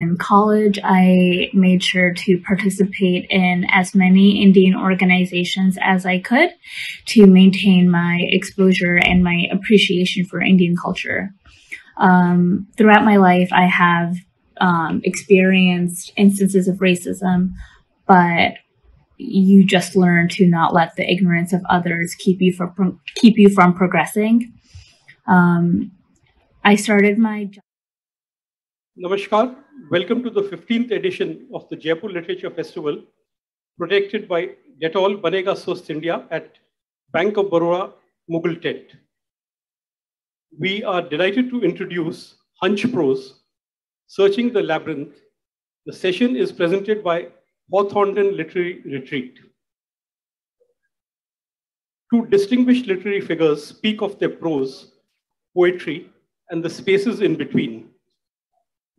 In college, I made sure to participate in as many Indian organizations as I could to maintain my exposure and my appreciation for Indian culture. Um, throughout my life, I have um, experienced instances of racism, but you just learn to not let the ignorance of others keep you from keep you from progressing. Um, I started my. Namaskar. Welcome to the 15th edition of the Jaipur Literature Festival, protected by Dettol Banega Swasth India at Bank of Baroda Mughal Tent. We are delighted to introduce Hunch Prose, Searching the Labyrinth. The session is presented by Hawthornden Literary Retreat. Two distinguished literary figures speak of their prose, poetry, and the spaces in between.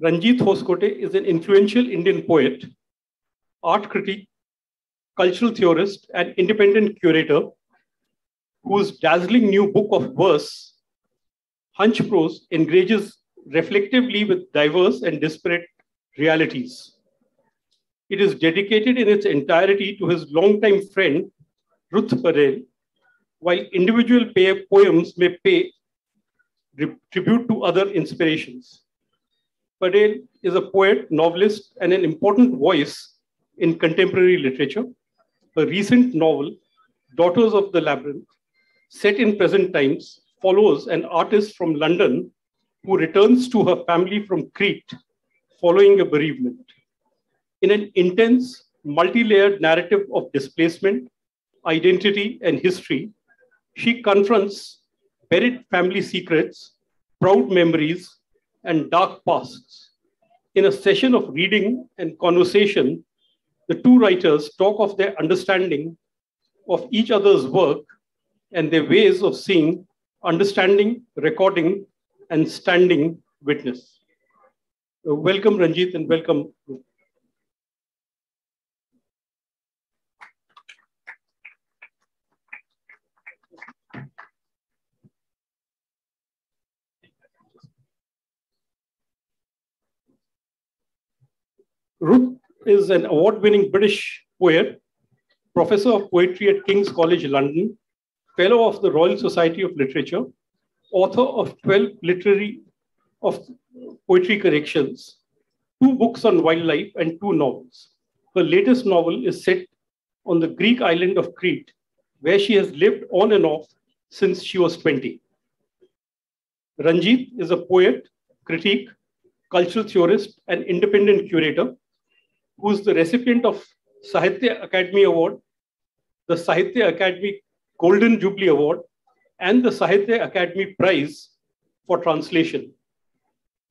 Ranjit Hoskote is an influential Indian poet, art critic, cultural theorist, and independent curator whose dazzling new book of verse, Hunch Prose, engages reflectively with diverse and disparate realities. It is dedicated in its entirety to his longtime friend, Ruth Padel, while individual poems may pay tribute to other inspirations. Padel is a poet, novelist, and an important voice in contemporary literature. Her recent novel, Daughters of the Labyrinth, set in present times, follows an artist from London who returns to her family from Crete following a bereavement. In an intense, multi layered narrative of displacement, identity, and history, she confronts buried family secrets, proud memories, and dark pasts. In a session of reading and conversation, the two writers talk of their understanding of each other's work and their ways of seeing, understanding, recording, and standing witness. Uh, welcome, Ranjit, and welcome. Ruth is an award winning British poet, professor of poetry at King's College London, fellow of the Royal Society of Literature, author of 12 literary of poetry collections, two books on wildlife, and two novels. Her latest novel is set on the Greek island of Crete, where she has lived on and off since she was 20. Ranjit is a poet, critic, cultural theorist, and independent curator who's the recipient of Sahitya Akademi Award, the Sahitya Akademi Golden Jubilee Award, and the Sahitya Akademi Prize for Translation.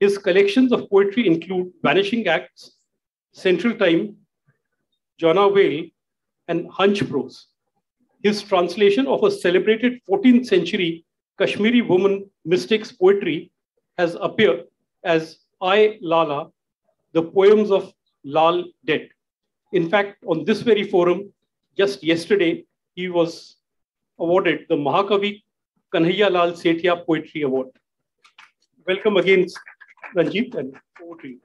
His collections of poetry include Vanishing Acts, Central Time, Jonah Whale, and Hunch Prose. His translation of a celebrated 14th century Kashmiri woman mystic's poetry has appeared as I Lalla, the poems of Lal Ded. In fact, on this very forum, just yesterday, he was awarded the Mahakavi Kanhaiya Lal Sethia Poetry Award. Welcome again, Ranjit, and over to you.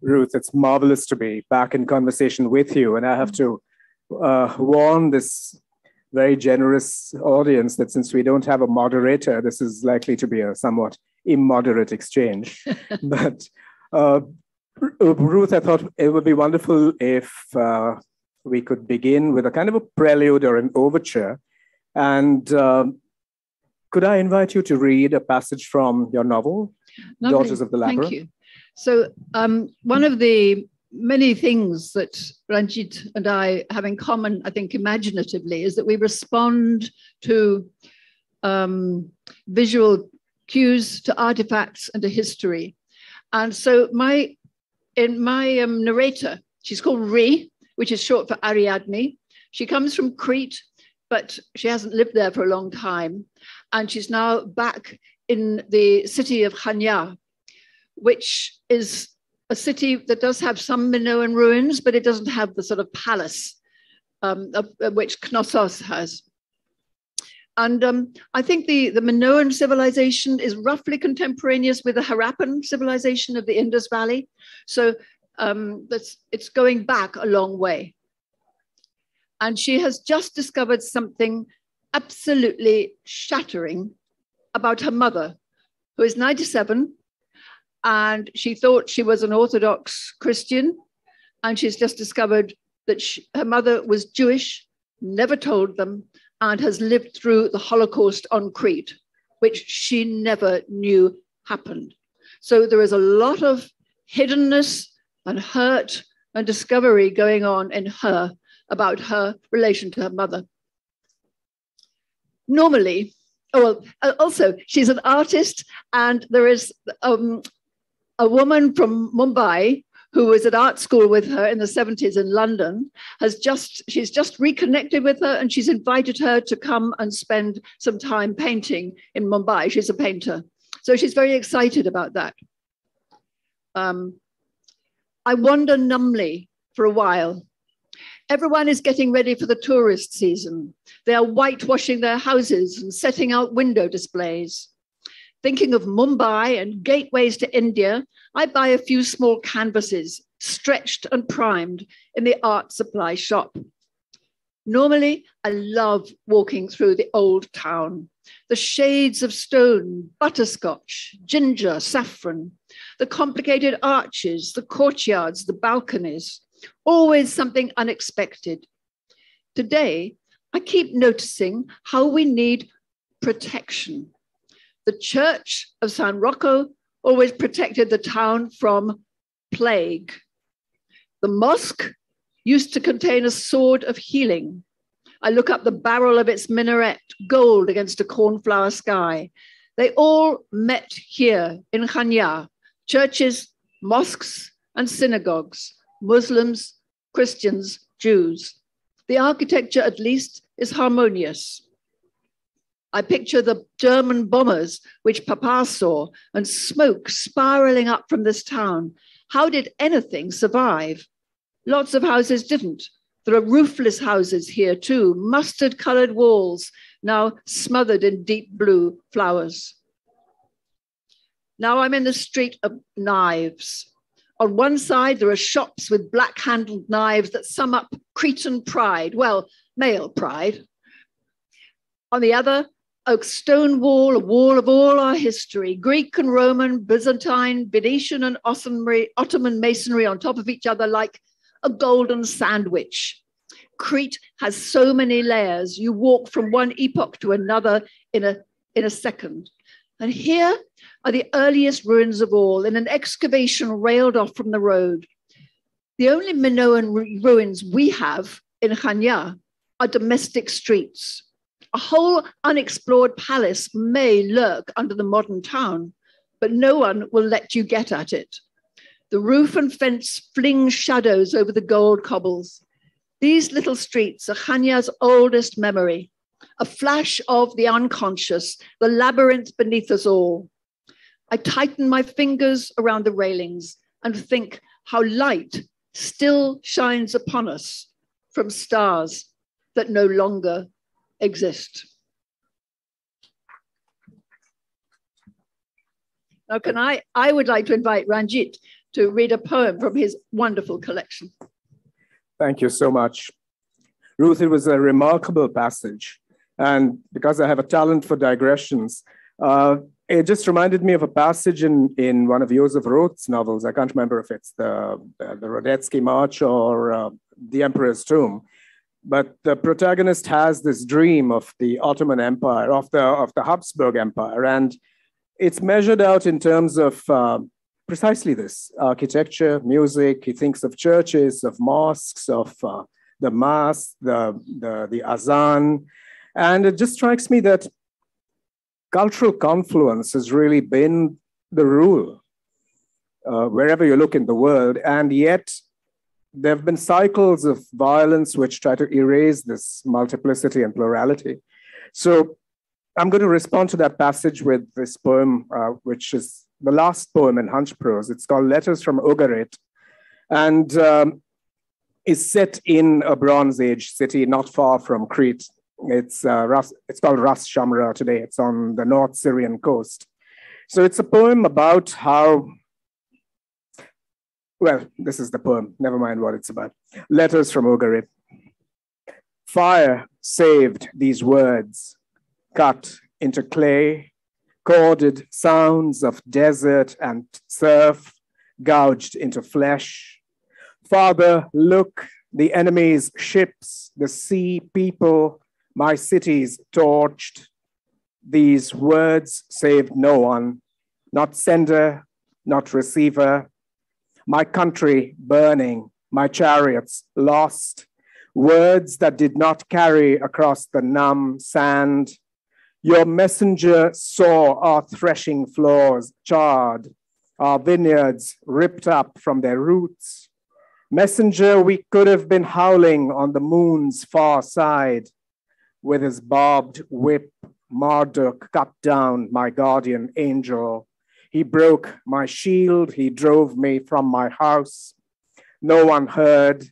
Ruth, it's marvelous to be back in conversation with you. And I have to uh, warn this very generous audience that since we don't have a moderator, this is likely to be a somewhat immoderate exchange. but uh, Ruth, I thought it would be wonderful if uh, we could begin with a kind of a prelude or an overture. And um, could I invite you to read a passage from your novel, Lovely. Daughters of the Labyrinth? Thank you. So, um, one of the many things that Ranjit and I have in common, I think, imaginatively, is that we respond to um, visual cues to artifacts and to history. And so my in my um, narrator, she's called Ri, which is short for Ariadne. She comes from Crete, but she hasn't lived there for a long time. And she's now back in the city of Chania, which is a city that does have some Minoan ruins, but it doesn't have the sort of palace um, of, of which Knossos has. And um, I think the, the Minoan civilization is roughly contemporaneous with the Harappan civilization of the Indus Valley. So um, that's, it's going back a long way. And she has just discovered something absolutely shattering about her mother, who is 97. And she thought she was an Orthodox Christian. And she's just discovered that she, her mother was Jewish, never told them, and has lived through the Holocaust on Crete, which she never knew happened. So there is a lot of hiddenness and hurt and discovery going on in her about her relation to her mother. Normally, oh, well, uh, also, she's an artist, and there is um, a woman from Mumbai who was at art school with her in the 70s in London, has just, she's just reconnected with her and she's invited her to come and spend some time painting in Mumbai. She's a painter. So she's very excited about that. Um, I wander numbly for a while. Everyone is getting ready for the tourist season. They are whitewashing their houses and setting out window displays. Thinking of Mumbai and gateways to India, I buy a few small canvases, stretched and primed, in the art supply shop. Normally, I love walking through the old town. The shades of stone, butterscotch, ginger, saffron, the complicated arches, the courtyards, the balconies, always something unexpected. Today, I keep noticing how we need protection. The church of San Rocco always protected the town from plague. The mosque used to contain a sword of healing. I look up the barrel of its minaret, gold against a cornflower sky. They all met here in Chania, churches, mosques, and synagogues, Muslims, Christians, Jews. The architecture, at least, is harmonious. I picture the German bombers which Papa saw and smoke spiraling up from this town. How did anything survive? Lots of houses didn't. There are roofless houses here too, mustard colored walls, now smothered in deep blue flowers. Now I'm in the street of knives. On one side, there are shops with black handled knives that sum up Cretan pride, well, male pride. On the other, oak stone wall, a wall of all our history Greek and Roman, Byzantine, Venetian, and Ottoman masonry on top of each other like a golden sandwich. Crete has so many layers. You walk from one epoch to another in a, in a second. And here are the earliest ruins of all in an excavation railed off from the road. The only Minoan ruins we have in Chania are domestic streets. A whole unexplored palace may lurk under the modern town, but no one will let you get at it. The roof and fence fling shadows over the gold cobbles. These little streets are Chania's oldest memory, a flash of the unconscious, the labyrinth beneath us all. I tighten my fingers around the railings and think how light still shines upon us from stars that no longer exist. Now, can I? I would like to invite Ranjit to read a poem from his wonderful collection. Thank you so much. Ruth, it was a remarkable passage. And because I have a talent for digressions, uh, it just reminded me of a passage in, in one of Joseph Roth's novels. I can't remember if it's the, the, the Radetzky March or uh, The Emperor's Tomb. But the protagonist has this dream of the Ottoman Empire, of the, of the Habsburg Empire. And it's measured out in terms of uh, precisely this architecture, music. He thinks of churches, of mosques, of uh, the mass, the, the, the azan. And it just strikes me that cultural confluence has really been the rule uh, wherever you look in the world. And yet, there have been cycles of violence which try to erase this multiplicity and plurality. So I'm going to respond to that passage with this poem, uh, which is the last poem in Hunch prose. It's called Letters from Ugarit, and um, is set in a Bronze Age city not far from Crete, It's, uh, Ras, it's called Ras Shamra today. It's on the North Syrian coast. So it's a poem about how, well, this is the poem, never mind what it's about. Letters from Ugarit. Fire saved these words, cut into clay, corded sounds of desert and surf, gouged into flesh. Father, look, the enemy's ships, the sea people, my cities torched. These words saved no one, not sender, not receiver. My country burning, my chariots lost. Words that did not carry across the numb sand. Your messenger saw our threshing floors charred, our vineyards ripped up from their roots. Messenger, we could have been howling on the moon's far side with his barbed whip, Marduk cut down my guardian angel. He broke my shield, he drove me from my house. No one heard,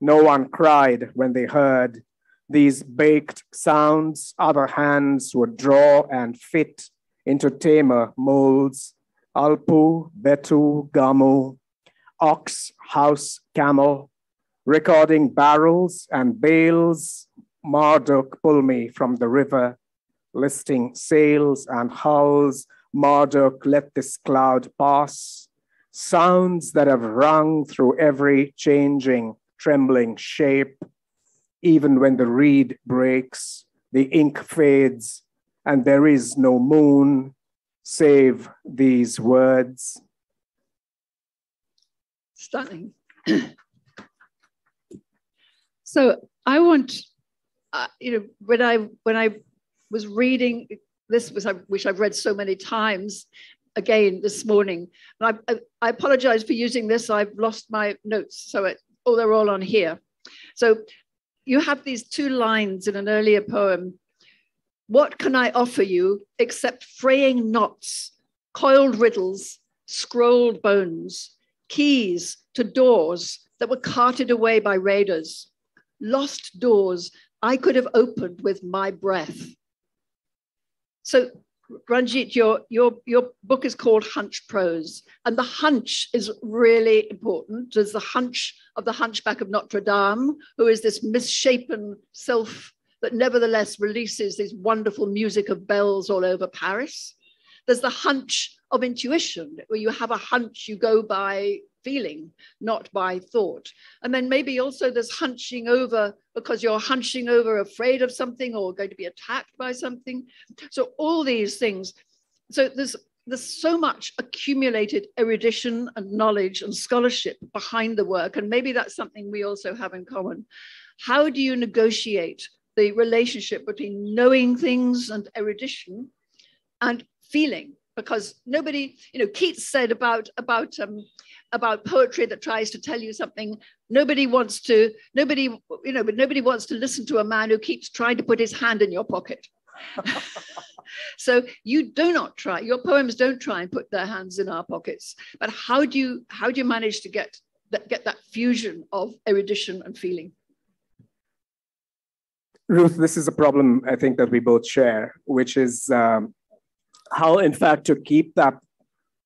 no one cried when they heard these baked sounds. Other hands would draw and fit into tamer molds. Alpu, Betu, Gamu, ox, house, camel, recording barrels and bales Marduk pull me from the river, listing sails and hulls. Marduk, let this cloud pass. Sounds that have rung through every changing, trembling shape. Even when the reed breaks, the ink fades, and there is no moon, save these words. Stunning. so I want uh, you know, when I when I was reading this, was which I've read so many times, again this morning, and I, I, I apologize for using this. I've lost my notes, so it, oh, they're all on here. So you have these two lines in an earlier poem. What can I offer you except fraying knots, coiled riddles, scrolled bones, keys to doors that were carted away by raiders, lost doors I could have opened with my breath. So, Ranjit, your, your, your book is called Hunch Prose, and the hunch is really important. There's the hunch of the Hunchback of Notre Dame, who is this misshapen self that nevertheless releases this wonderful music of bells all over Paris. There's the hunch of intuition, where you have a hunch, you go by feeling, not by thought. And then maybe also there's hunching over because you're hunching over afraid of something or going to be attacked by something. So all these things. So there's there's so much accumulated erudition and knowledge and scholarship behind the work. And maybe that's something we also have in common. How do you negotiate the relationship between knowing things and erudition and feeling? Because nobody, you know, Keats said about about um, about poetry that tries to tell you something. Nobody wants to nobody you know but nobody wants to listen to a man who keeps trying to put his hand in your pocket. So you do not try your poems don't try and put their hands in our pockets. But how do you how do you manage to get that get that fusion of erudition and feeling? Ruth this is a problem i think that we both share which is um, how in fact to keep that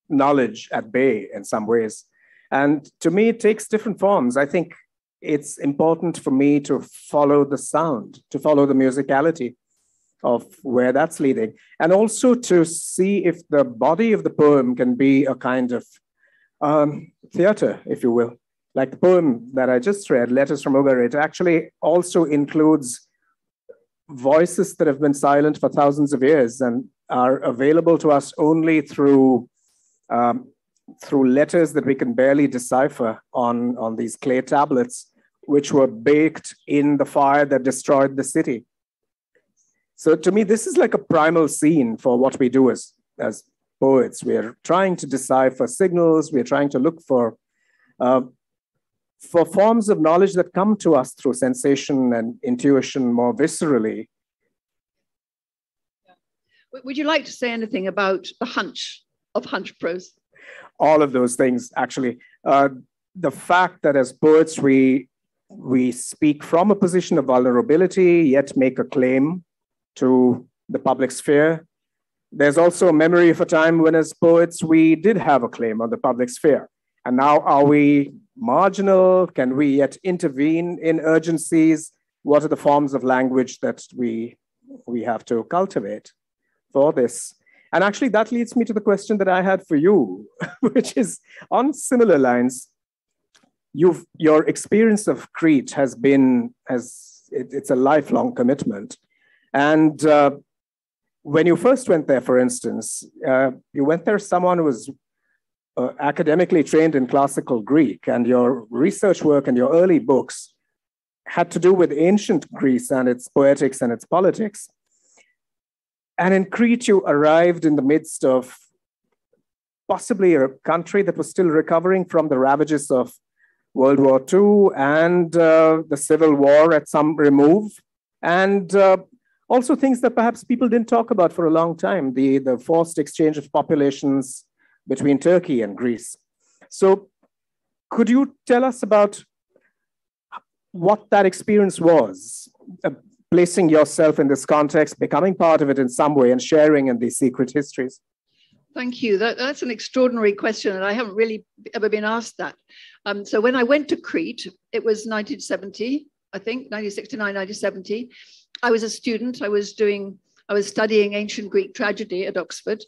knowledge at bay in some ways and to me, it takes different forms. I think it's important for me to follow the sound, to follow the musicality of where that's leading, and also to see if the body of the poem can be a kind of um, theater, if you will. Like the poem that I just read, Letters from Ugarit, actually also includes voices that have been silent for thousands of years and are available to us only through um, through letters that we can barely decipher on, on these clay tablets, which were baked in the fire that destroyed the city. So to me, this is like a primal scene for what we do as, as poets. We are trying to decipher signals. We are trying to look for, uh, for forms of knowledge that come to us through sensation and intuition more viscerally. Would you like to say anything about the hunch of hunch prose? all of those things actually. Uh, the fact that as poets we we speak from a position of vulnerability, yet make a claim to the public sphere. There's also a memory of a time when, as poets, we did have a claim on the public sphere. And now, are we marginal? Can we yet intervene in urgencies? What are the forms of language that we, we have to cultivate for this? And actually, that leads me to the question that I had for you, which is on similar lines. You've, your experience of Crete has been, as it, it's a lifelong commitment. And uh, when you first went there, for instance, uh, you went there as someone who was uh, academically trained in classical Greek, and your research work and your early books had to do with ancient Greece and its poetics and its politics. And in Crete, you arrived in the midst of possibly a country that was still recovering from the ravages of World War II and uh, the Civil War at some remove, and uh, also things that perhaps people didn't talk about for a long time the, the forced exchange of populations between Turkey and Greece. So, could you tell us about what that experience was? Uh, placing yourself in this context, becoming part of it in some way, and sharing in these secret histories? Thank you. That, that's an extraordinary question, and I haven't really ever been asked that. Um, so when I went to Crete, it was 1970, I think, 1969, 1970. I was a student. I was doing, I was studying ancient Greek tragedy at Oxford,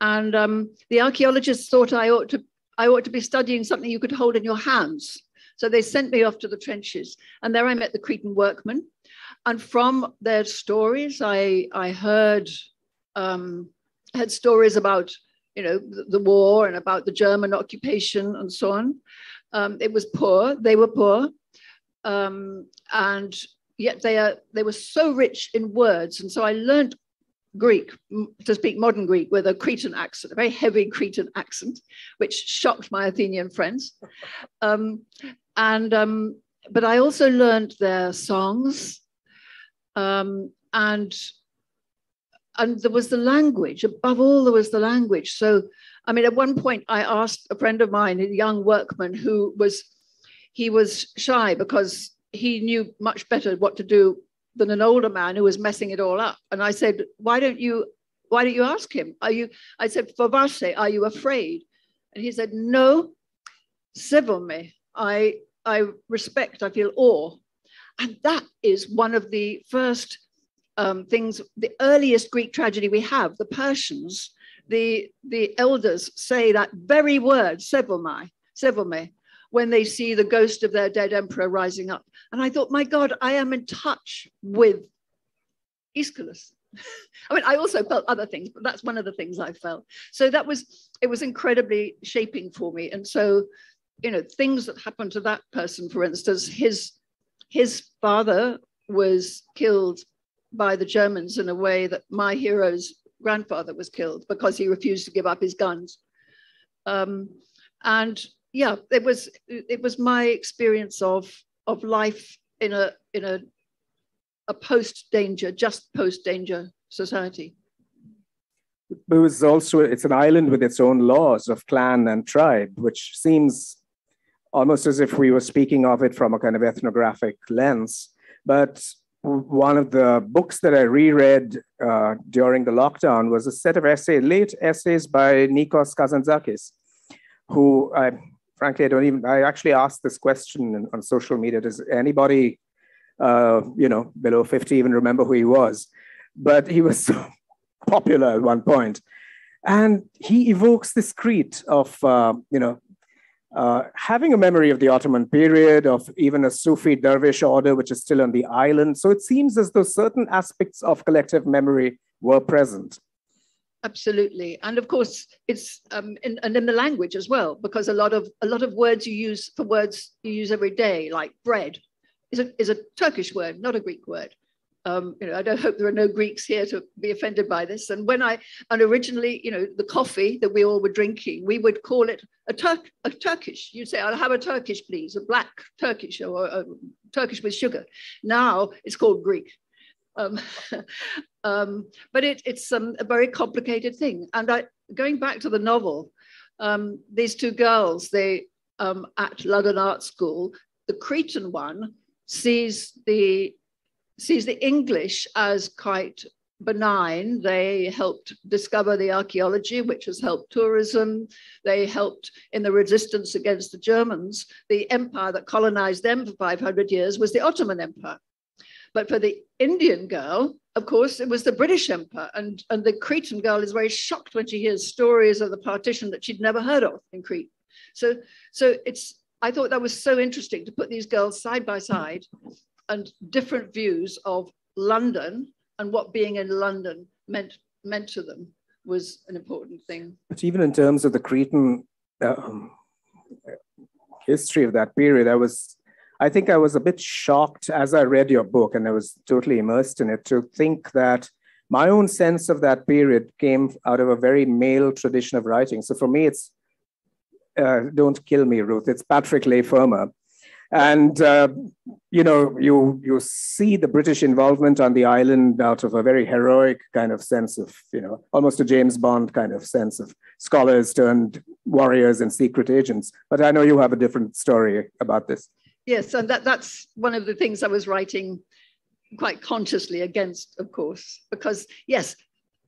and um, the archaeologists thought I ought to, I ought to be studying something you could hold in your hands. So they sent me off to the trenches, and there I met the Cretan workmen and from their stories, I I heard um, had stories about you know the, the, war and about the German occupation and so on. Um, it was poor; they were poor, um, and yet they are they were so rich in words. And so I learned Greek to speak modern Greek with a Cretan accent, a very heavy Cretan accent, which shocked my Athenian friends. Um, and um, but I also learned their songs um, and and there was the language. Above all there was the language. So i mean at one point i asked a friend of mine a young workman who was he was shy because he knew much better what to do than an older man who was messing it all up. And i said why don't you why don't you ask him? Are you i said Fovase, are you afraid? And he said no civil me. I i respect i feel awe and that is one of the first um, things, the earliest Greek tragedy we have, the Persians, the, the elders say that very word, Sevelmai, Sevelme, when they see the ghost of their dead emperor rising up. And I thought, my God, I am in touch with Aeschylus. I mean, I also felt other things, but that's one of the things I felt. So that was, it was incredibly shaping for me. And so, you know, things that happened to that person, for instance, his his father was killed by the Germans in a way that my hero's grandfather was killed because he refused to give up his guns. Um, and yeah, it was it was my experience of of life in a in a a post danger, just post danger society. It was also it's an island with its own laws of clan and tribe, which seems almost as if we were speaking of it from a kind of ethnographic lens. But one of the books that I reread uh, during the lockdown was a set of essays, late essays by Nikos Kazantzakis, who I frankly I don't even. I actually asked this question on social media: Does anybody, uh, you know, below fifty even remember who he was? But he was so popular at one point, and he evokes this Crete of uh, you know uh, having a memory of the Ottoman period, of even a Sufi dervish order, which is still on the island. So it seems as though certain aspects of collective memory were present. Absolutely, and of course, it's um, in, and in the language as well, because a lot of a lot of words you use for words you use every day, like bread, is a is a Turkish word, not a Greek word. Um, you know, I don't hope there are no Greeks here to be offended by this. And when I, and originally, you know, the coffee that we all were drinking, we would call it a, Turk, a Turkish. You'd say, I'll have a Turkish, please, a black Turkish or a Turkish with sugar. Now it's called Greek. Um, um, but it, it's um, a very complicated thing. And I, going back to the novel, um, these two girls, they um, at London Art School, the Cretan one sees the sees the English as quite benign. They helped discover the archaeology, which has helped tourism. They helped in the resistance against the Germans. The empire that colonized them for 500 years was the Ottoman Empire. But for the Indian girl, of course, it was the British Empire. And, and the Cretan girl is very shocked when she hears stories of the partition that she'd never heard of in Crete. So, so it's I thought that was so interesting to put these girls side by side and different views of London and what being in London meant meant to them was an important thing. But even in terms of the Cretan um, history of that period, I was, I think I was a bit shocked as I read your book, and I was totally immersed in it to think that my own sense of that period came out of a very male tradition of writing. So for me, it's uh, "Don't Kill Me, Ruth." It's Patrick Leigh Fermor, and uh, you know you you see the british involvement on the island out of a very heroic kind of sense of you know almost a james bond kind of sense of scholars turned warriors and secret agents. But i know you have a different story about this. Yes and that, that's one of the things i was writing quite consciously against of course because yes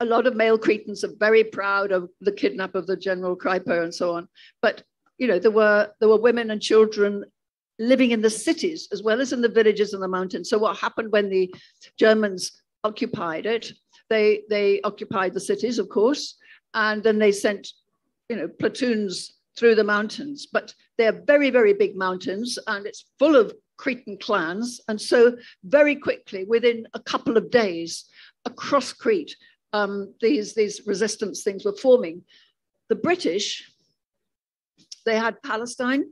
a lot of male cretans are very proud of the kidnap of the general Kreipe and so on. But you know there were there were women and children living in the cities as well as in the villages and the mountains. So what happened when the Germans occupied it? They they occupied the cities, of course, and then they sent you know platoons through the mountains. But they're very very big mountains, and it's full of Cretan clans. And so very quickly, within a couple of days, across Crete, um, these these resistance things were forming. The British, they had Palestine,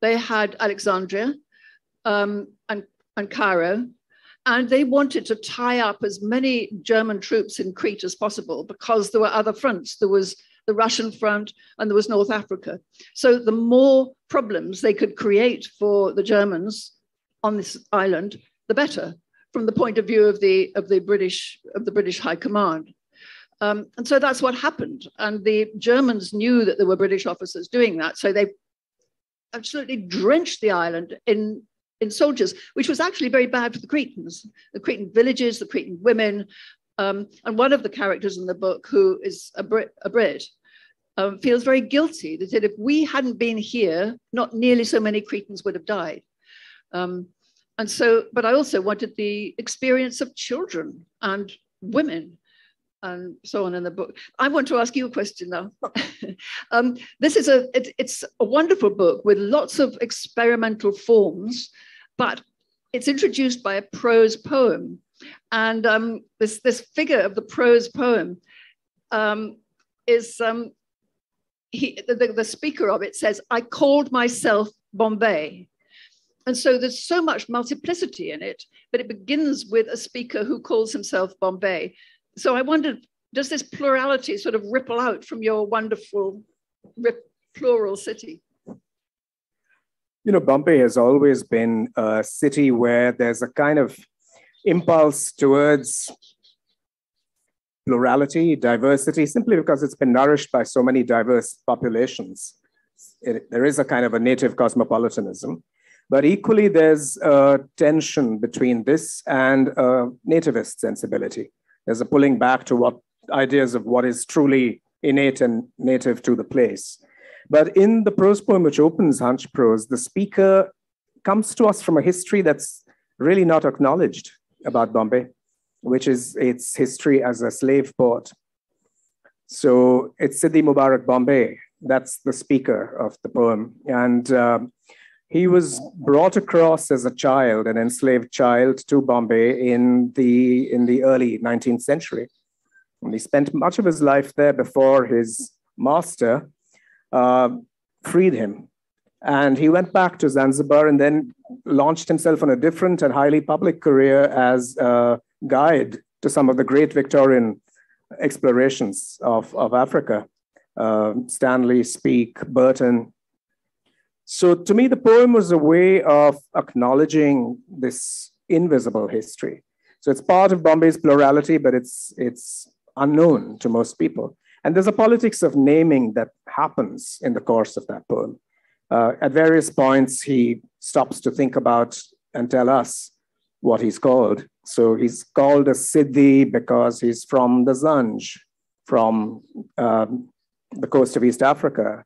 they had Alexandria um, and, and Cairo, and they wanted to tie up as many German troops in Crete as possible because there were other fronts. There was the Russian front and there was North Africa. So the more problems they could create for the Germans on this island, the better from the point of view of the of the British of the British High Command. Um, and so that's what happened. And the Germans knew that there were British officers doing that. So they absolutely drenched the island in, in soldiers, which was actually very bad for the Cretans, the Cretan villages, the Cretan women. Um, and one of the characters in the book, who is a Brit, a Brit um, feels very guilty. They said, if we hadn't been here, not nearly so many Cretans would have died. Um, and so, but I also wanted the experience of children and women and so on in the book. I want to ask you a question now. um, this is a it, it's a wonderful book with lots of experimental forms, but it's introduced by a prose poem, and um, this this figure of the prose poem um, is um, he the, the speaker of it says, "I called myself Bombay." And so there's so much multiplicity in it, but it begins with a speaker who calls himself Bombay so I wondered, does this plurality sort of ripple out from your wonderful plural city? You know, Bombay has always been a city where there's a kind of impulse towards plurality, diversity, simply because it's been nourished by so many diverse populations. It, there is a kind of a native cosmopolitanism, but equally there's a tension between this and a nativist sensibility. There's a pulling back to what ideas of what is truly innate and native to the place. But in the prose poem which opens Hunch Prose, the speaker comes to us from a history that's really not acknowledged about Bombay, which is its history as a slave port. So it's Sidi Mubarak Bombay. That's the speaker of the poem. And uh, he was brought across as a child, an enslaved child, to Bombay in the, in the early 19th century. And he spent much of his life there before his master uh, freed him. And he went back to Zanzibar and then launched himself on a different and highly public career as a guide to some of the great Victorian explorations of, of Africa. Uh, Stanley, Speke, Burton, so to me, the poem was a way of acknowledging this invisible history. So it's part of Bombay's plurality, but it's, it's unknown to most people. And there's a politics of naming that happens in the course of that poem. Uh, at various points, he stops to think about and tell us what he's called. So he's called a Siddhi because he's from the Zanj, from um, the coast of East Africa.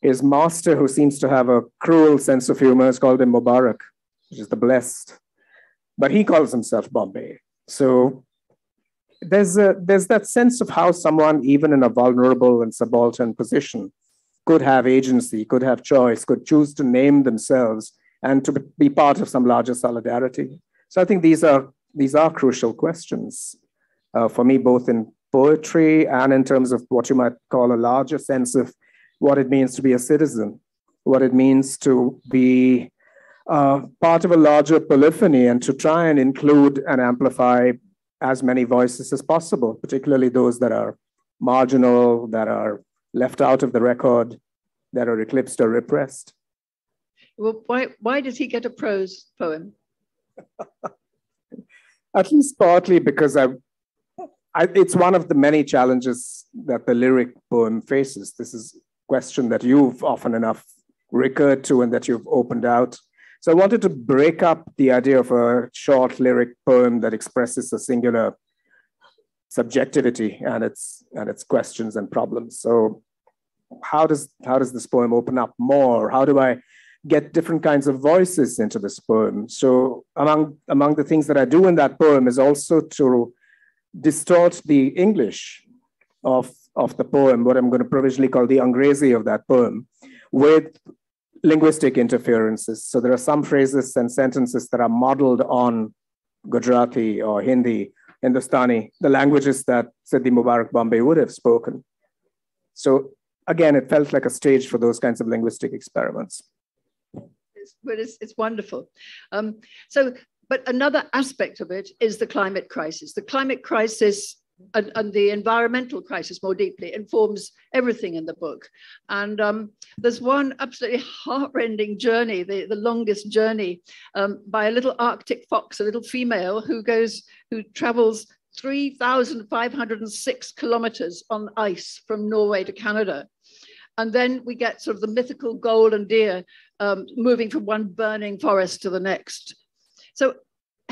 His master, who seems to have a cruel sense of humor, is called him Mubarak, which is the blessed. But he calls himself Bombay. So there's, a, there's that sense of how someone, even in a vulnerable and subaltern position, could have agency, could have choice, could choose to name themselves and to be part of some larger solidarity. So I think these are these are crucial questions uh, for me, both in poetry and in terms of what you might call a larger sense of what it means to be a citizen, what it means to be uh, part of a larger polyphony and to try and include and amplify as many voices as possible, particularly those that are marginal, that are left out of the record, that are eclipsed or repressed. Well, why, why does he get a prose poem? At least partly because I, I, it's one of the many challenges that the lyric poem faces. This is question that you've often enough recurred to and that you've opened out. So I wanted to break up the idea of a short lyric poem that expresses a singular subjectivity and its and its questions and problems. So how does how does this poem open up more? How do I get different kinds of voices into this poem? So among among the things that I do in that poem is also to distort the English of of the poem, what I'm going to provisionally call the Angrezi of that poem, with linguistic interferences. So there are some phrases and sentences that are modeled on Gujarati or Hindi, Hindustani, the languages that Sidi Mubarak Bombay would have spoken. So again, it felt like a stage for those kinds of linguistic experiments. But it's, it's wonderful. Um, so, but another aspect of it is the climate crisis. The climate crisis and, and, the environmental crisis more deeply informs everything in the book. And um, there's one absolutely heartrending journey, the, the longest journey, um, by a little Arctic fox, a little female who goes, who travels 3,506 kilometers on ice from Norway to Canada. And then we get sort of the mythical golden deer um, moving from one burning forest to the next. So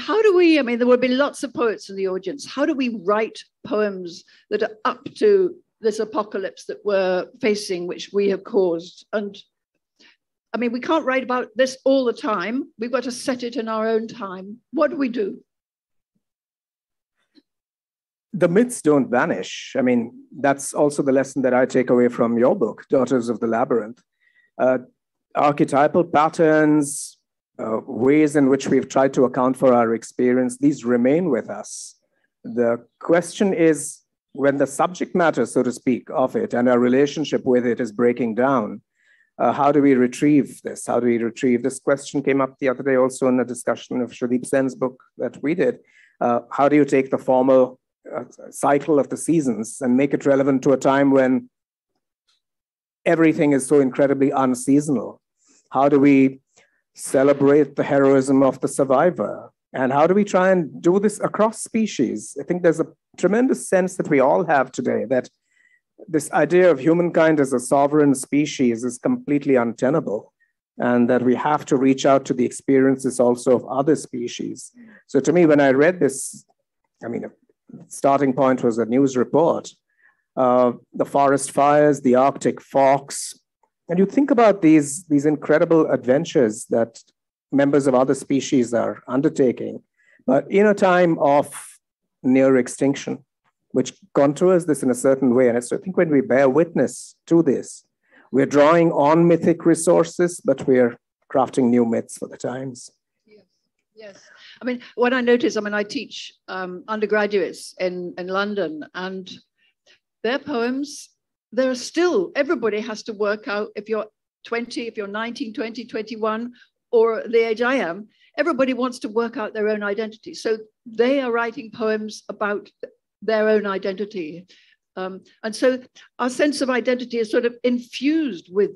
how do we, I mean, there will be lots of poets in the audience. How do we write poems that are up to this apocalypse that we're facing, which we have caused? And I mean, we can't write about this all the time. We've got to set it in our own time. What do we do? The myths don't vanish. I mean, that's also the lesson that I take away from your book, Daughters of the Labyrinth. Uh, archetypal patterns, uh, ways in which we've tried to account for our experience, these remain with us. The question is when the subject matter, so to speak, of it and our relationship with it is breaking down, uh, how do we retrieve this? How do we retrieve this question came up the other day also in a discussion of Shradeep Sen's book that we did. Uh, how do you take the formal uh, cycle of the seasons and make it relevant to a time when everything is so incredibly unseasonal? How do we celebrate the heroism of the survivor? And how do we try and do this across species? I think there's a tremendous sense that we all have today that this idea of humankind as a sovereign species is completely untenable and that we have to reach out to the experiences also of other species. So to me, when I read this, I mean, starting point was a news report. Uh, the forest fires, the Arctic fox, and you think about these, these incredible adventures that members of other species are undertaking, but in a time of near extinction, which contours this in a certain way. And so I think when we bear witness to this, we're drawing on mythic resources, but we're crafting new myths for the times. Yes. yes. I mean, what I notice, I mean, I teach um, undergraduates in, in London, and their poems there are still, everybody has to work out if you're 20, if you're 19, 20, 21, or the age I am, everybody wants to work out their own identity. So they are writing poems about their own identity. Um, and so our sense of identity is sort of infused with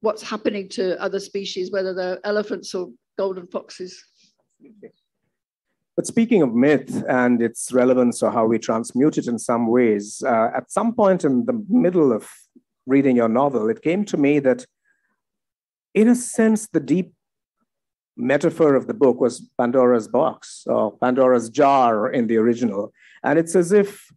what's happening to other species, whether they're elephants or golden foxes. But speaking of myth and its relevance or how we transmute it in some ways, uh, at some point in the middle of reading your novel, it came to me that, in a sense, the deep metaphor of the book was Pandora's box or Pandora's jar in the original. And it's as if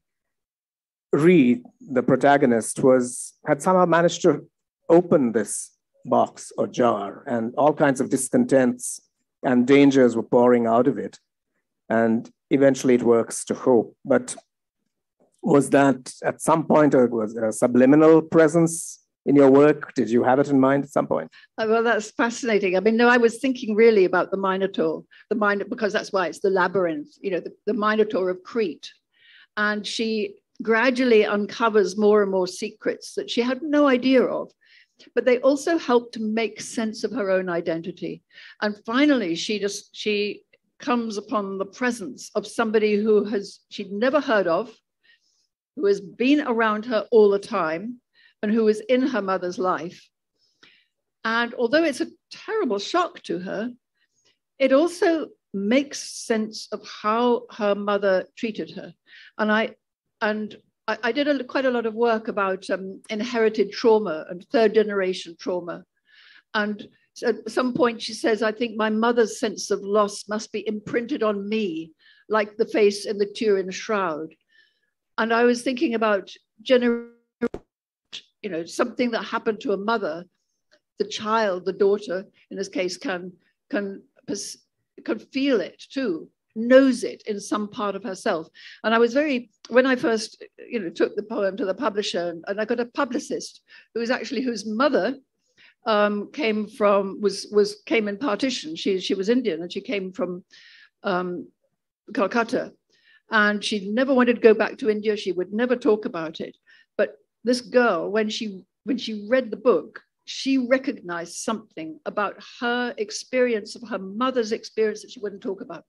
Reed, the protagonist, was had somehow managed to open this box or jar, and all kinds of discontents and dangers were pouring out of it. And eventually it works to hope. But was that at some point a, was a subliminal presence in your work? Did you have it in mind at some point? Oh, well, that's fascinating. I mean, no, I was thinking really about the Minotaur, the Minotaur, because that's why it's the labyrinth, you know, the, the Minotaur of Crete. And she gradually uncovers more and more secrets that she had no idea of. But they also help to make sense of her own identity. And finally, she just she comes upon the presence of somebody who has she'd never heard of, who has been around her all the time, and who is in her mother's life. And although it's a terrible shock to her, it also makes sense of how her mother treated her. And I and I, I did a, quite a lot of work about um, inherited trauma and third generation trauma. And at some point she says, I think my mother's sense of loss must be imprinted on me, like the face in the Turin shroud. And I was thinking about you know, something that happened to a mother, the child, the daughter, in this case, can can can feel it too, knows it in some part of herself. And I was very when I first, you know, took the poem to the publisher, and I got a publicist who was actually whose mother um, came from was was came in partition. She she was Indian and she came from um, Calcutta, and she never wanted to go back to India. She would never talk about it But this girl, when she when she read the book, she recognized something about her experience of her mother's experience that she wouldn't talk about.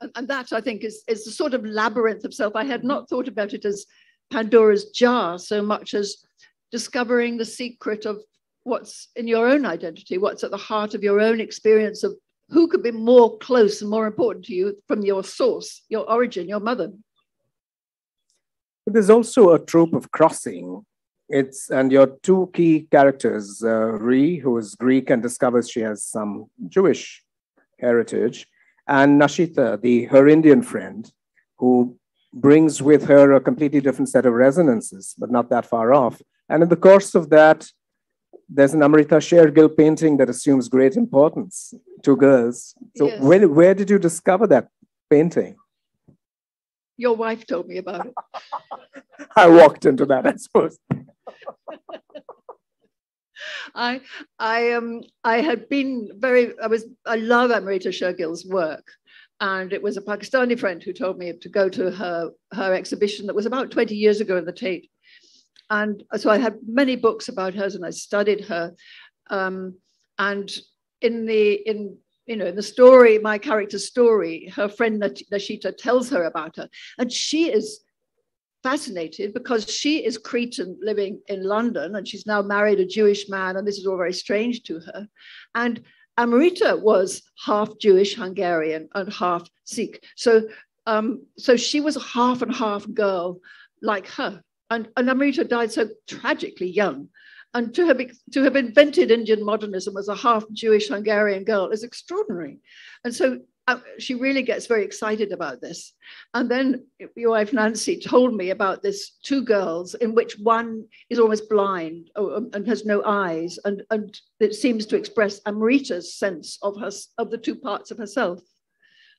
And, and that I think is, is the sort of labyrinth of self. I had not thought about it as Pandora's jar so much as discovering the secret of what's in your own identity, what's at the heart of your own experience of who could be more close and more important to you from your source, your origin, your mother. There's also a trope of crossing. It's and your two key characters, uh, who is Greek and discovers she has some Jewish heritage, and Nashita, the her Indian friend, who brings with her a completely different set of resonances, but not that far off. And in the course of that, there's an Amrita Sher-Gil painting that assumes great importance to girls. So yes. where, where did you discover that painting? Your wife told me about it. I walked into that, I suppose. I I um I had been very I was I love Amrita Sher-Gil's work. And it was a Pakistani friend who told me to go to her her exhibition that was about 20 years ago in the Tate. And so I had many books about hers and I studied her. Um, and in the in you know, in the story, my character's story, her friend Nashita tells her about her. And she is fascinated because she is Cretan living in London and she's now married a Jewish man, and this is all very strange to her. And Amrita was half Jewish Hungarian and half Sikh. So, um, so she was a half and half girl like her. And, and Amrita died so tragically young. And to have, to have invented Indian modernism as a half Jewish Hungarian girl is extraordinary. And so uh, she really gets very excited about this. And then your wife Nancy told me about this two girls in which one is almost blind um, and has no eyes, and, and it seems to express Amrita's sense of her of the two parts of herself.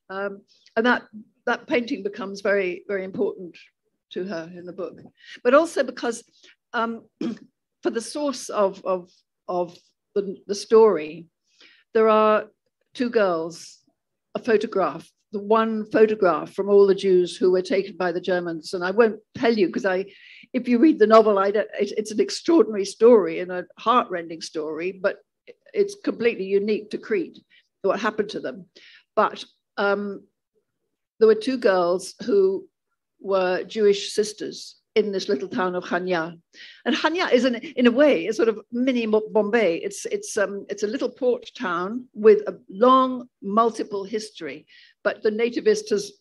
Um, and that that painting becomes very very important to her in the book, but also because um, for the source of, of, of the, the story, there are two girls, a photograph, the one photograph from all the Jews who were taken by the Germans. And I won't tell you because I, if you read the novel, I it, it's an extraordinary story and a heartrending story, but it's completely unique to Crete, what happened to them. But um, there were two girls who were Jewish sisters in this little town of Chania. And Chania is, an, in a way, a sort of mini Bombay. It's, it's, um, it's a little port town with a long, multiple history, but the nativist has,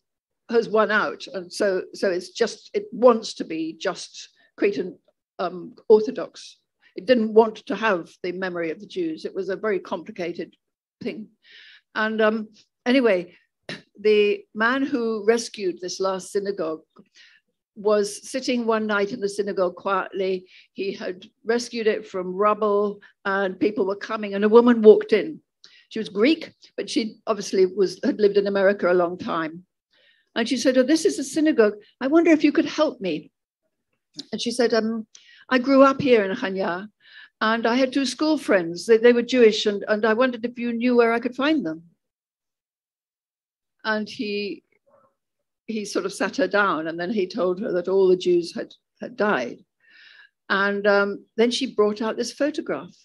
has won out. And so, so it's just, it wants to be just Cretan um, Orthodox. it didn't want to have the memory of the Jews. It was a very complicated thing. And um, anyway, the man who rescued this last synagogue was sitting one night in the synagogue quietly. He had rescued it from rubble, and people were coming, and a woman walked in. She was Greek, but she obviously was had lived in America a long time. And she said, "Oh, this is a synagogue. I wonder if you could help me." And she said, um, "I grew up here in Chania, and I had two school friends. They, they were Jewish, and, and I wondered if you knew where I could find them." And he he sort of sat her down and then he told her that all the Jews had, had died. And um, then she brought out this photograph,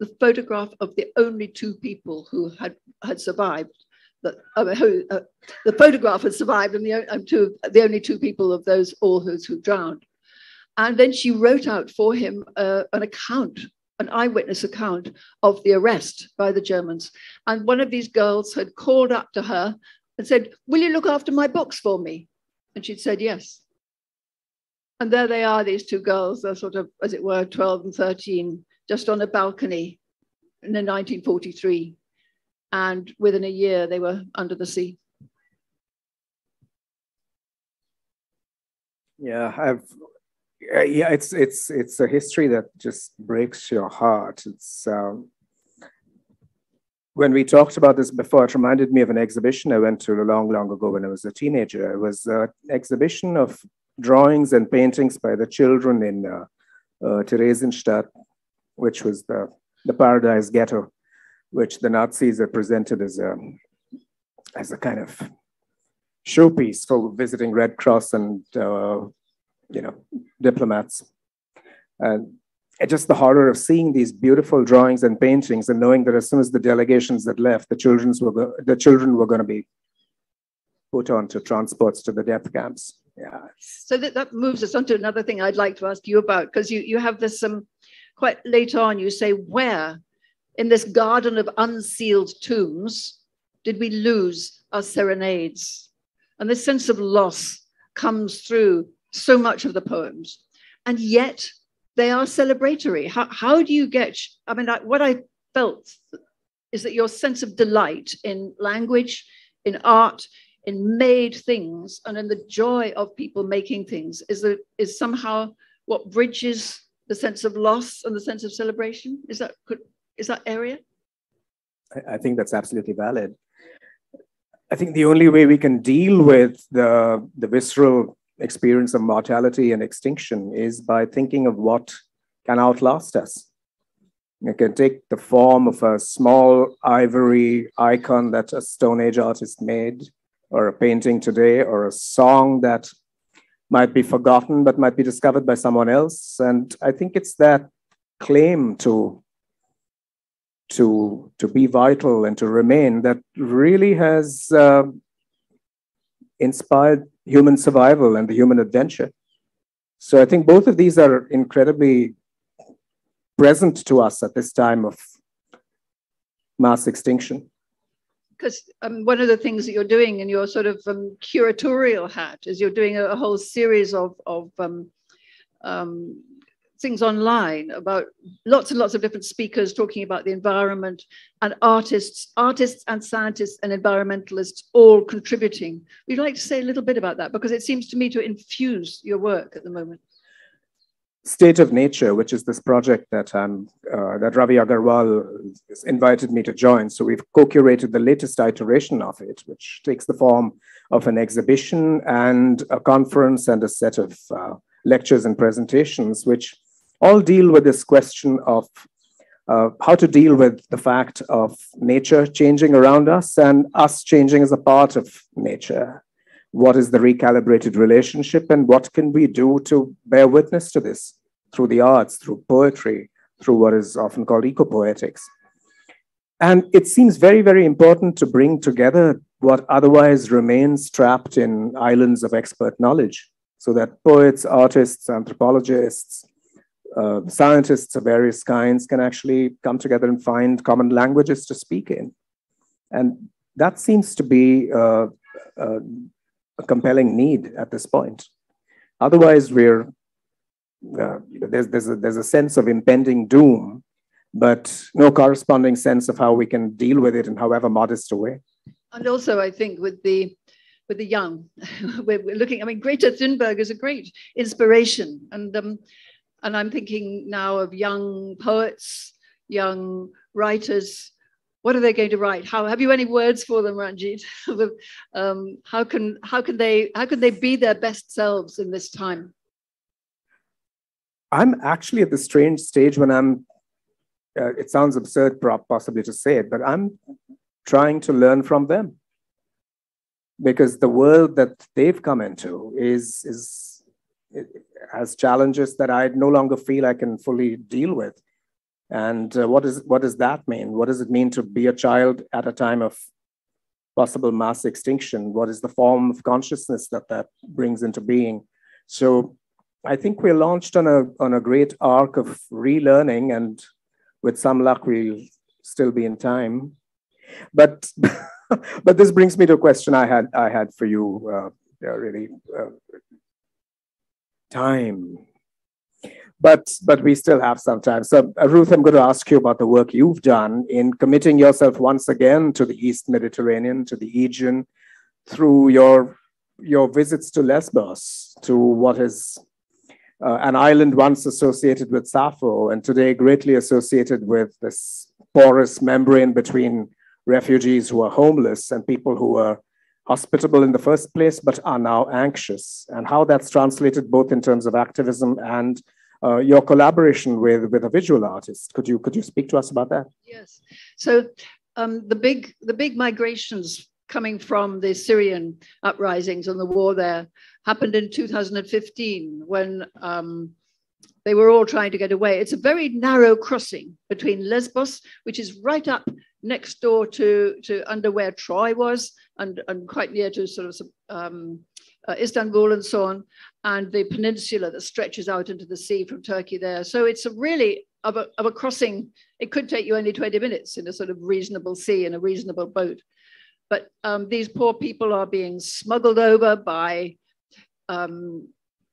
the photograph of the only two people who had, had survived. Uh, uh, the photograph had survived, and the, uh, two, the only two people of those all those who drowned. And then she wrote out for him uh, an account, an eyewitness account of the arrest by the Germans. And one of these girls had called up to her and said, Will you look after my books for me? And she'd said, Yes. And there they are, these two girls, they're sort of, as it were, 12 and 13, just on a balcony in 1943. And within a year, they were under the sea. Yeah, I've yeah, it's it's it's a history that just breaks your heart. It's um, when we talked about this before, it reminded me of an exhibition I went to long, long ago when I was a teenager. It was an exhibition of drawings and paintings by the children in uh, uh, Theresienstadt, which was the, the paradise ghetto, which the Nazis had presented as a, as a kind of showpiece for visiting Red Cross and uh, you know diplomats. And just the horror of seeing these beautiful drawings and paintings and knowing that as soon as the delegations had left, the, children's were the children were going to be put onto transports to the death camps. Yeah. So that, that moves us on to another thing I'd like to ask you about, because you, you have this um, quite late on, you say, where in this garden of unsealed tombs did we lose our serenades? And this sense of loss comes through so much of the poems. And yet they are celebratory. How, how do you get, I mean, I, what I felt is that your sense of delight in language, in art, in made things, and in the joy of people making things is, the, is somehow what bridges the sense of loss and the sense of celebration? Is that, could, is that area? I, I think that's absolutely valid. I think the only way we can deal with the, the visceral experience of mortality and extinction is by thinking of what can outlast us. It can take the form of a small ivory icon that a Stone Age artist made, or a painting today, or a song that might be forgotten but might be discovered by someone else. And I think it's that claim to, to, to be vital and to remain that really has uh, inspired human survival and the human adventure. So I think both of these are incredibly present to us at this time of mass extinction. Because um, one of the things that you're doing in your sort of um, curatorial hat is you're doing a, a whole series of, of um, um things online about lots and lots of different speakers talking about the environment and artists, artists and scientists and environmentalists all contributing. We'd like to say a little bit about that because it seems to me to infuse your work at the moment. State of Nature, which is this project that um, uh, that Ravi Agarwal invited me to join. So we've co-curated the latest iteration of it, which takes the form of an exhibition and a conference and a set of uh, lectures and presentations, which all deal with this question of uh, how to deal with the fact of nature changing around us and us changing as a part of nature. What is the recalibrated relationship and what can we do to bear witness to this through the arts, through poetry, through what is often called ecopoetics? And it seems very, very important to bring together what otherwise remains trapped in islands of expert knowledge so that poets, artists, anthropologists, uh, scientists of various kinds can actually come together and find common languages to speak in. And that seems to be uh, a compelling need at this point. Otherwise, we're uh, there's, there's, a, there's a sense of impending doom, but no corresponding sense of how we can deal with it in however modest a way. And also, I think with the with the young, we're, we're, looking. I mean, Greta Thunberg is a great inspiration, and um, and I'm thinking now of young poets, young writers. What are they going to write? How have you any words for them, Ranjit? um, how can how can they how can they be their best selves in this time? I'm actually at the strange stage when I'm. Uh, it sounds absurd, possibly to say it, but I'm trying to learn from them because the world that they've come into is is has challenges that I no longer feel I can fully deal with. And uh, what is what does that mean? What does it mean to be a child at a time of possible mass extinction? What is the form of consciousness that that brings into being? So I think we're launched on a on a great arc of relearning, and with some luck, we'll still be in time. But but this brings me to a question I had I had for you, uh, really. Uh, time. But, but we still have some time. So, uh, Ruth, I'm going to ask you about the work you've done in committing yourself once again to the East Mediterranean, to the Aegean, through your, your visits to Lesbos, to what is uh, an island once associated with Sappho and today greatly associated with this porous membrane between refugees who are homeless and people who are hospitable in the first place but are now anxious and how that's translated both in terms of activism and uh, your collaboration with, with a visual artist. Could you, could you speak to us about that? Yes. So um, the, big, the big migrations coming from the Syrian uprisings and the war there happened in 2015 when um, they were all trying to get away. It's a very narrow crossing between Lesbos, which is right up next door to, to under where Troy was, and, and quite near to sort of um, uh, Istanbul and so on, and the peninsula that stretches out into the sea from Turkey there. So it's a really of a, of a crossing. It could take you only 20 minutes in a sort of reasonable sea in a reasonable boat. But um, these poor people are being smuggled over by um,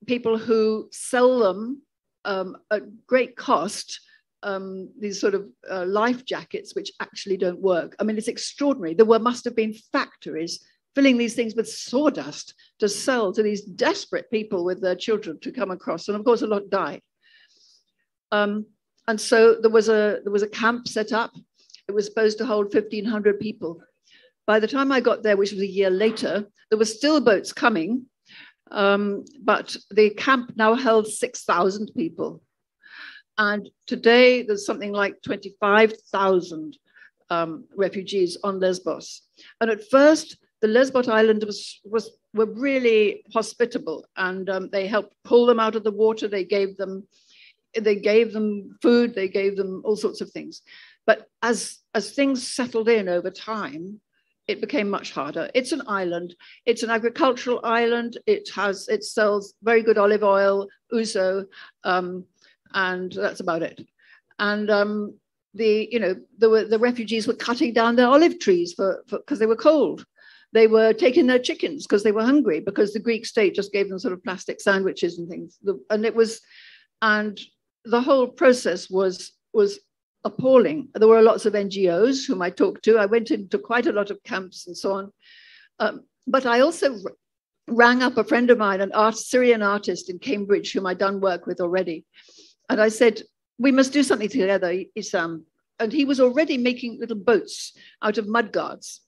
people who sell them um, at great cost um, these sort of uh, life jackets which actually don't work. I mean, it's extraordinary. There were, must have been factories filling these things with sawdust to sell to these desperate people with their children to come across. And of course, a lot died. Um, and so there was a there was a camp set up. It was supposed to hold 1,500 people. By the time I got there, which was a year later, there were still boats coming, um, but the camp now held 6,000 people. And today there's something like 25,000 um, refugees on Lesbos. And at first, the Lesbos island was, was were really hospitable and um, they helped pull them out of the water. They gave them they gave them food, they gave them all sorts of things. But as as things settled in over time, it became much harder. It's an island. It's an agricultural island. It has it sells very good olive oil, ouzo, um, and that's about it. And um, the you know the the refugees were cutting down their olive trees for because they were cold. They were taking their chickens because they were hungry because the Greek state just gave them sort of plastic sandwiches and things. And it was, and the whole process was was appalling. There were lots of NGOs whom I talked to. I went into quite a lot of camps and so on. Um, but I also rang up a friend of mine, an art, Syrian artist in Cambridge, whom I'd done work with already. And I said, we must do something together, Issam. And he was already making little boats out of mud guards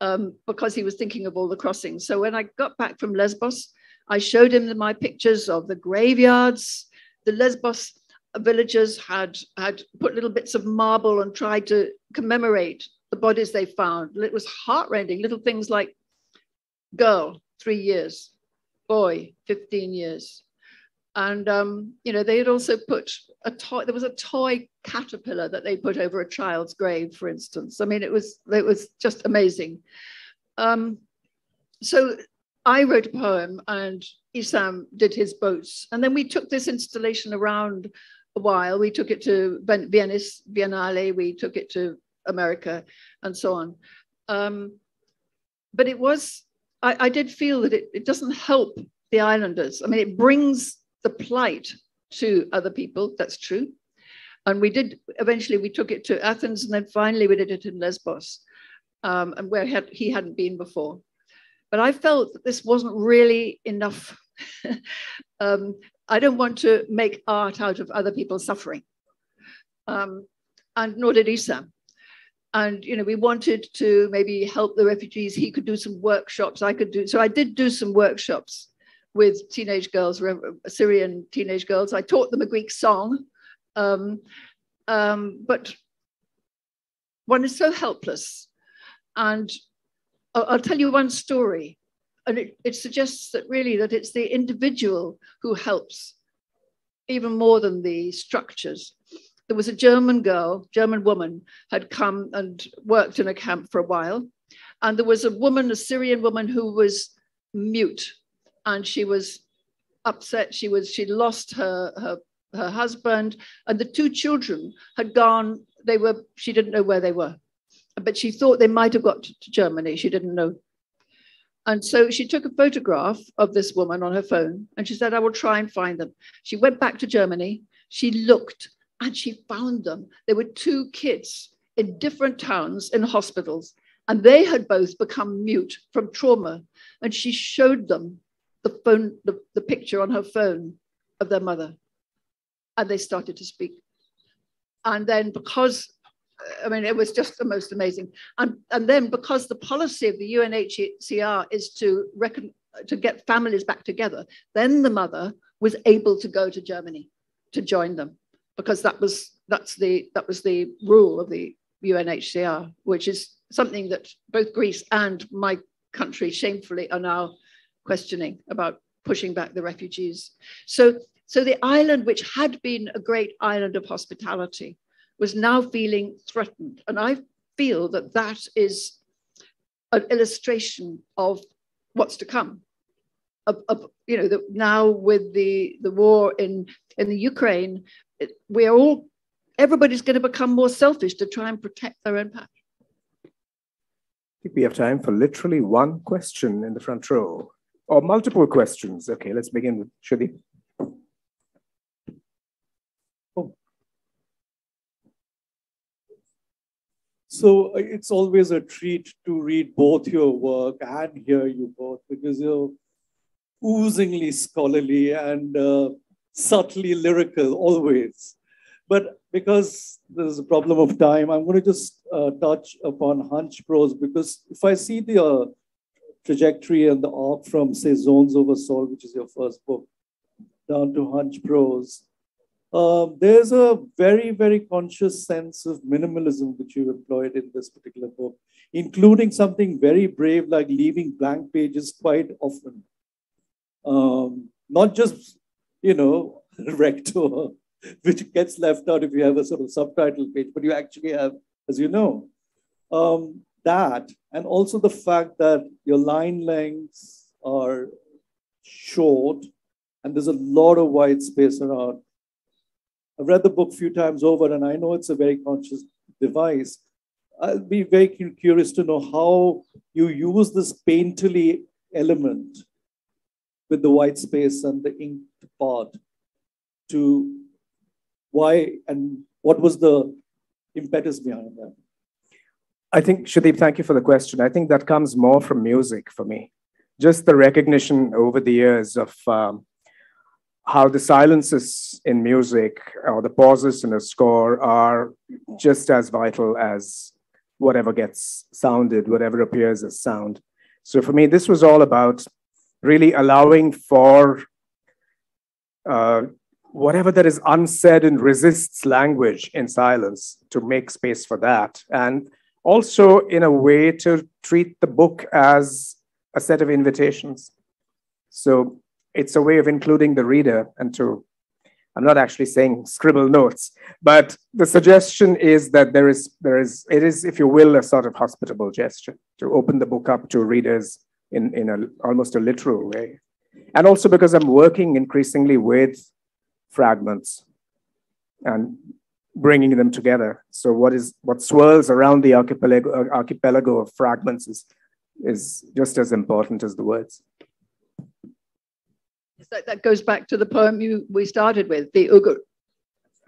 um, because he was thinking of all the crossings. So when I got back from Lesbos, I showed him my pictures of the graveyards. The Lesbos villagers had, had put little bits of marble and tried to commemorate the bodies they found. It was heartrending, little things like girl, three years, boy, 15 years, and um, you know they had also put a toy there was a toy caterpillar that they put over a child's grave for instance. I mean it was it was just amazing. Um, so i wrote a poem and Issam did his boats. And then we took this installation around a while. We took it to venice biennale we took it to america and so on. Um, but it was I, I did feel that it, it doesn't help the islanders. I mean it brings the plight to other people. That's true. And we did, eventually we took it to Athens and then finally we did it in Lesbos um, and where he, had, he hadn't been before. But I felt that this wasn't really enough. um, I don't want to make art out of other people's suffering. Um, and nor did Issam. And you know, we wanted to maybe help the refugees. He could do some workshops. I could do so. I did do some workshops with teenage girls, Syrian teenage girls. I taught them a Greek song, um, um, but one is so helpless. And I'll, I'll tell you one story, and it, it suggests that really that it's the individual who helps even more than the structures. There was a German girl, German woman, had come and worked in a camp for a while. And there was a woman, a Syrian woman, who was mute and she was upset. She was she lost her her her husband, and the two children had gone. They were she didn't know where they were, but she thought they might have got to Germany. She didn't know. And so she took a photograph of this woman on her phone and she said, I will try and find them. She went back to Germany. She looked and she found them. There were two kids in different towns in hospitals, and they had both become mute from trauma. And she showed them the phone, the, the picture on her phone of their mother. And they started to speak. And then because I mean, it was just the most amazing. And, and then because the policy of the UNHCR is to reckon, to get families back together, then the mother was able to go to Germany to join them because that was that's the that was the rule of the UNHCR, which is something that both Greece and my country shamefully are now questioning about pushing back the refugees. So, so the island, which had been a great island of hospitality, was now feeling threatened. And I feel that that is an illustration of what's to come. Of, of, you know, the, now with the, the war in, in the Ukraine, it, we are all, everybody's going to become more selfish to try and protect their own patch. I think we have time for literally one question in the front row or multiple questions. Okay, let's begin with Shadi. Oh. So uh, it's always a treat to read both your work and hear you both because you're oozingly scholarly and uh, subtly lyrical always. But because there's a problem of time, I'm going to just uh, touch upon Hunchprose because if I see the uh, trajectory and the arc from, say, Zones of Assault, which is your first book, down to Hunchprose, uh, there's a very, very conscious sense of minimalism which you employed in this particular book, including something very brave like leaving blank pages quite often. Um, not just, you know, recto, which gets left out if you have a sort of subtitle page, but you actually have, as you know. Um, that, and also the fact that your line lengths are short and there's a lot of white space around. I've read the book a few times over, and I know it's a very conscious device. I'll be very curious to know how you use this painterly element with the white space and the inked part to why and what was the impetus behind that? I think, Shadeep, thank you for the question. I think that comes more from music for me. Just the recognition over the years of um, how the silences in music or the pauses in a score are just as vital as whatever gets sounded, whatever appears as sound. So for me, this was all about really allowing for uh, whatever that is unsaid and resists language in silence to make space for that. And also in a way to treat the book as a set of invitations. So it's a way of including the reader and to, I'm not actually saying scribble notes, but the suggestion is that there is, there is, it is, if you will, a sort of hospitable gesture to open the book up to readers in, in a, almost a literal way. And also because I'm working increasingly with fragments and bringing them together. So what is what swirls around the archipelago, archipelago of fragments is, is just as important as the words. That, that goes back to the poem you, we started with, the Ugur,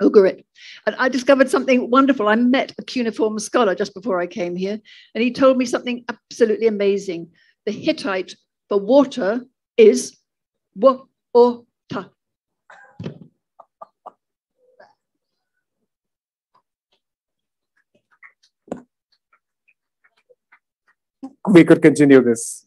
Ugarit. And I discovered something wonderful. I met a cuneiform scholar just before I came here, and he told me something absolutely amazing. The Hittite for water is wa We could continue this.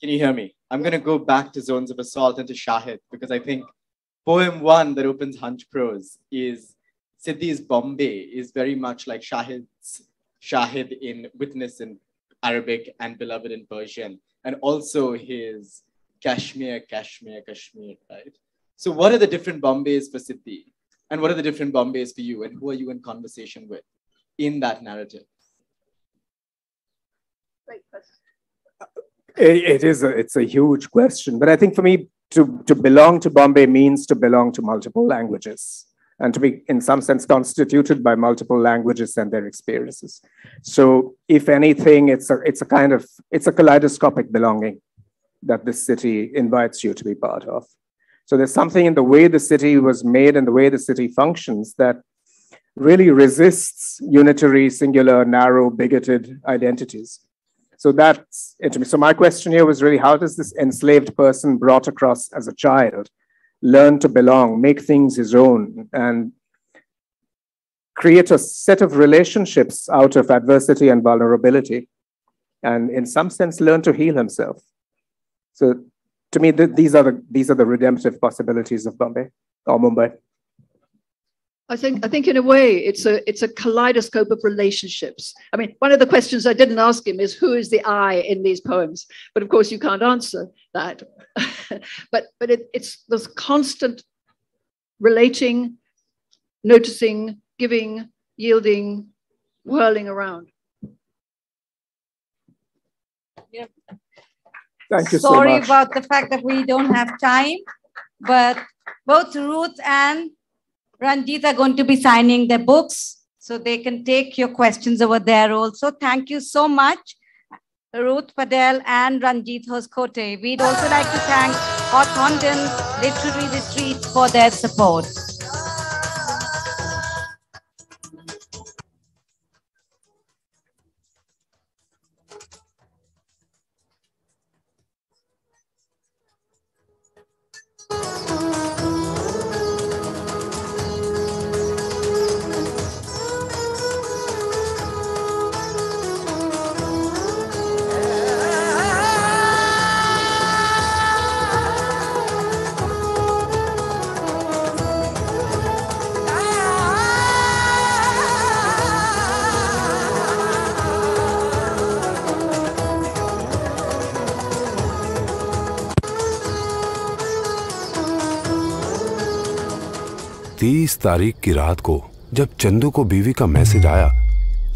Can you hear me? I'm going to go back to Zones of Assault and to Shahid because I think poem one that opens Hunchprose is Sidi's Bombay is very much like Shahid's Shahid in Witness in Arabic and Beloved in Persian, and also his Kashmir, Kashmir, Kashmir, right? So, what are the different Bombays for Sidi? And what are the different Bombays for you? And who are you in conversation with in that narrative? Great question. It, it is a, it's a huge question, but I think for me to, to belong to Bombay means to belong to multiple languages and to be in some sense constituted by multiple languages and their experiences. So if anything, it's a, it's a kind of, it's a kaleidoscopic belonging that this city invites you to be part of. So there's something in the way the city was made and the way the city functions that really resists unitary, singular, narrow, bigoted identities. So that's it. So my question here was really how does this enslaved person brought across as a child learn to belong, make things his own, and create a set of relationships out of adversity and vulnerability, and in some sense learn to heal himself. So to me, th these are the these are the redemptive possibilities of Bombay or Mumbai. I think I think in a way it's a it's a kaleidoscope of relationships. I mean, one of the questions I didn't ask him is who is the I in these poems, but of course you can't answer that. but but it, it's this constant relating, noticing, giving, yielding, whirling around. Yeah. Thank you Sorry so much. about the fact that we don't have time, but both Ruth and Ranjit are going to be signing their books, so they can take your questions over there also. Thank you so much, Ruth Padel and Ranjit Hoskote. We'd also like to thank Hawthornden Literary Retreat for their support. तारीख की रात को जब चंदू को बीवी का message आया,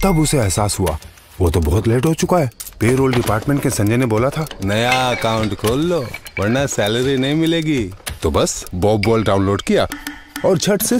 तब उसे एहसास हुआ। वो तो बहुत लेट हो चुका है। पेरोल डिपार्टमेंट के संजय ने बोला था, नया अकाउंट खोल लो, वरना सैलरी नहीं मिलेगी। तो बस बॉब बॉल डाउनलोड किया और झट से